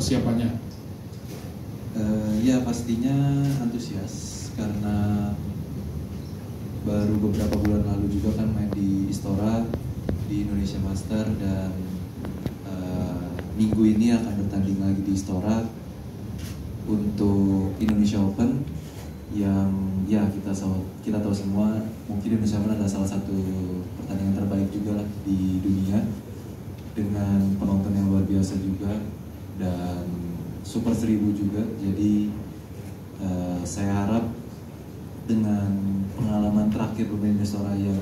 persiapannya? Uh, ya pastinya antusias karena baru beberapa bulan lalu juga kan main di Istora di Indonesia Master dan uh, minggu ini akan bertanding lagi di Istora untuk Indonesia Open yang ya kita kita tahu semua mungkin Indonesia Open adalah salah satu pertandingan terbaik juga lah di dunia dengan penonton yang luar biasa juga dan super seribu juga jadi uh, saya harap dengan pengalaman terakhir bermain di Sora yang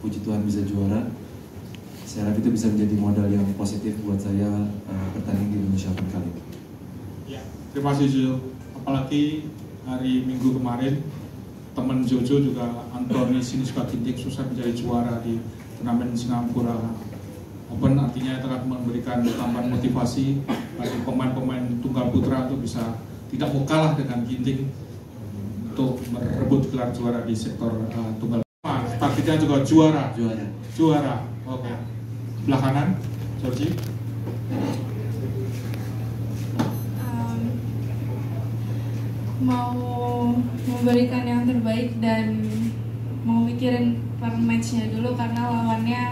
puji Tuhan bisa juara saya harap itu bisa menjadi modal yang positif buat saya uh, bertanding di Indonesia Open kali ini. Ya, terima kasih Jojo. Apalagi hari Minggu kemarin teman Jojo juga Antoni Sinisuka Ginting susah menjadi juara di turnamen Singapura Open artinya itu akan memberikan tambahan motivasi bagi pemain-pemain tunggal putra untuk bisa tidak mau kalah dengan Ginting untuk merebut gelar juara di sektor uh, tunggal targetnya juga juara. Juara. Juara. Oke. Okay. belah kanan Georgie mau memberikan yang terbaik dan mau mikirin per matchnya dulu karena lawannya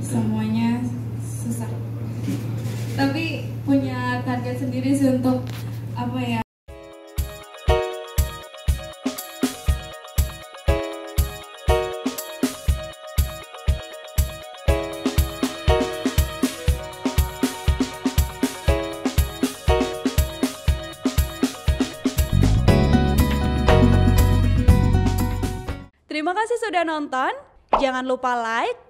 semuanya susah tapi punya target sendiri sih untuk apa ya Terima kasih sudah nonton. Jangan lupa like,